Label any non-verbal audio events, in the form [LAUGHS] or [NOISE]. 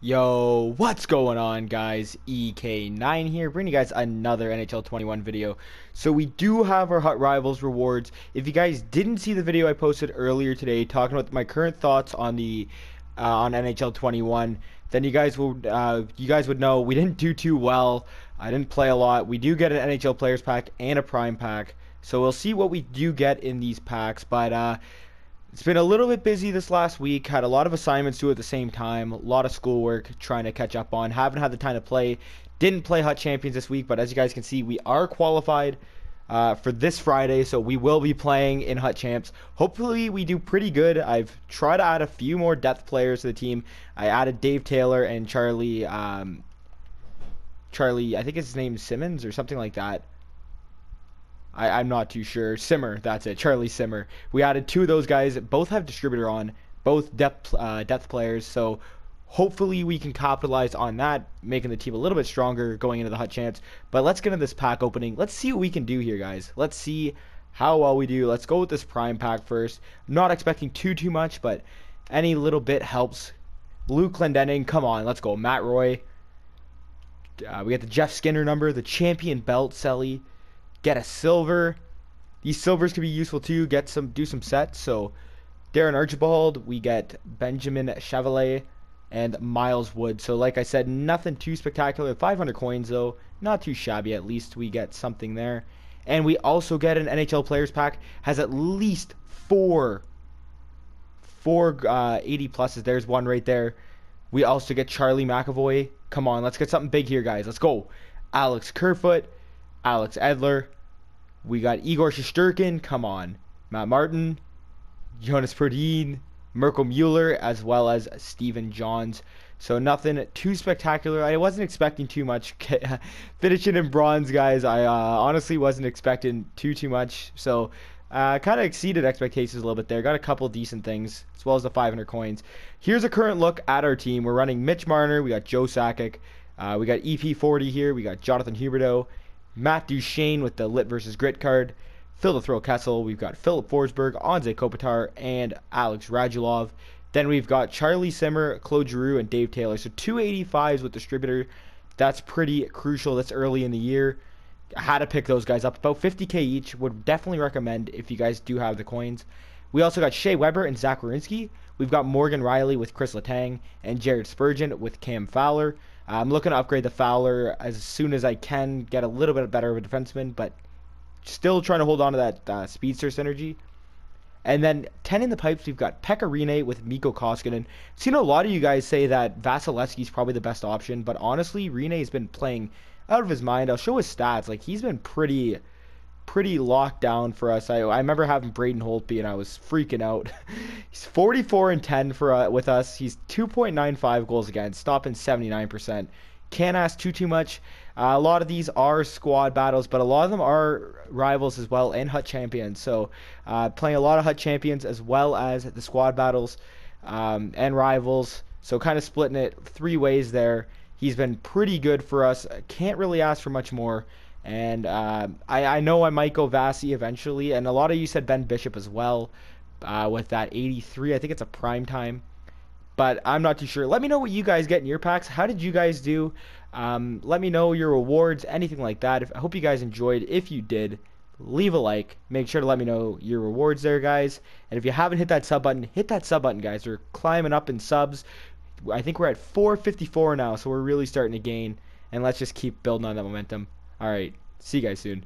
Yo, what's going on guys? EK9 here, bringing you guys another NHL 21 video. So we do have our Hut Rivals rewards. If you guys didn't see the video I posted earlier today talking about my current thoughts on the uh, on NHL 21, then you guys will uh, you guys would know we didn't do too well. I didn't play a lot. We do get an NHL Players Pack and a Prime Pack. So we'll see what we do get in these packs, but uh it's been a little bit busy this last week. Had a lot of assignments due at the same time. A lot of schoolwork trying to catch up on. Haven't had the time to play. Didn't play Hut Champions this week, but as you guys can see, we are qualified uh, for this Friday, so we will be playing in Hut Champs. Hopefully, we do pretty good. I've tried to add a few more depth players to the team. I added Dave Taylor and Charlie. Um, Charlie, I think his name is Simmons or something like that. I, am not too sure. Simmer, that's it. Charlie Simmer. We added two of those guys. Both have distributor on. Both depth uh, depth players. So hopefully we can capitalize on that, making the team a little bit stronger going into the hut champs. But let's get into this pack opening. Let's see what we can do here, guys. Let's see how well we do. Let's go with this prime pack first. not expecting too too much, but any little bit helps. Luke Glendening, come on, let's go. Matt Roy. Uh, we got the Jeff Skinner number, the champion belt, Selly get a silver. These silvers could be useful too. Get some, do some sets. So Darren Archibald, we get Benjamin Chevalier and Miles Wood. So like I said, nothing too spectacular. 500 coins though, not too shabby. At least we get something there. And we also get an NHL Players Pack. Has at least four, four uh, 80 pluses. There's one right there. We also get Charlie McAvoy. Come on, let's get something big here, guys. Let's go. Alex Kerfoot, Alex Edler. We got Igor Shesterkin. Come on. Matt Martin. Jonas Brodin. Mirco Mueller. As well as Stephen Johns. So nothing too spectacular. I wasn't expecting too much. [LAUGHS] Finishing in bronze, guys. I uh, honestly wasn't expecting too, too much. So uh, kind of exceeded expectations a little bit there. Got a couple decent things, as well as the 500 coins. Here's a current look at our team. We're running Mitch Marner. We got Joe Sakic. Uh, we got EP40 here. We got Jonathan Huberdeau. Matt Duchene with the Lit versus Grit card. Phil the Thrill Kessel. We've got Philip Forsberg, Anze Kopitar, and Alex Radulov. Then we've got Charlie Simmer, Claude Giroux, and Dave Taylor. So 285s with distributor. That's pretty crucial. That's early in the year. I had to pick those guys up. About 50k each. Would definitely recommend if you guys do have the coins. We also got Shea Weber and Zach Werenski. We've got Morgan Rielly with Chris Letang and Jared Spurgeon with Cam Fowler. I'm looking to upgrade the Fowler as soon as I can, get a little bit better of a defenseman, but still trying to hold on to that uh, speedster synergy. And then 10 in the pipes, we've got Pekka with Mikko Koskinen. I've Seen a lot of you guys say that Vasilevskiy's probably the best option, but honestly, Rinne's been playing out of his mind. I'll show his stats. Like, he's been pretty pretty locked down for us. I, I remember having Braden Holtby and I was freaking out. [LAUGHS] He's 44 and 10 for uh, with us. He's 2.95 goals against, stopping 79%. Can't ask too too much. Uh, a lot of these are squad battles, but a lot of them are rivals as well and Hut champions. So uh, playing a lot of Hut champions as well as the squad battles um, and rivals. So kind of splitting it three ways there. He's been pretty good for us. Can't really ask for much more. And uh, I, I know I might go Vasi eventually. And a lot of you said Ben Bishop as well uh, with that 83. I think it's a prime time. But I'm not too sure. Let me know what you guys get in your packs. How did you guys do? Um, let me know your rewards, anything like that. If, I hope you guys enjoyed. If you did, leave a like. Make sure to let me know your rewards there, guys. And if you haven't hit that sub button, hit that sub button, guys. We're climbing up in subs. I think we're at 454 now, so we're really starting to gain. And let's just keep building on that momentum. All right. See you guys soon.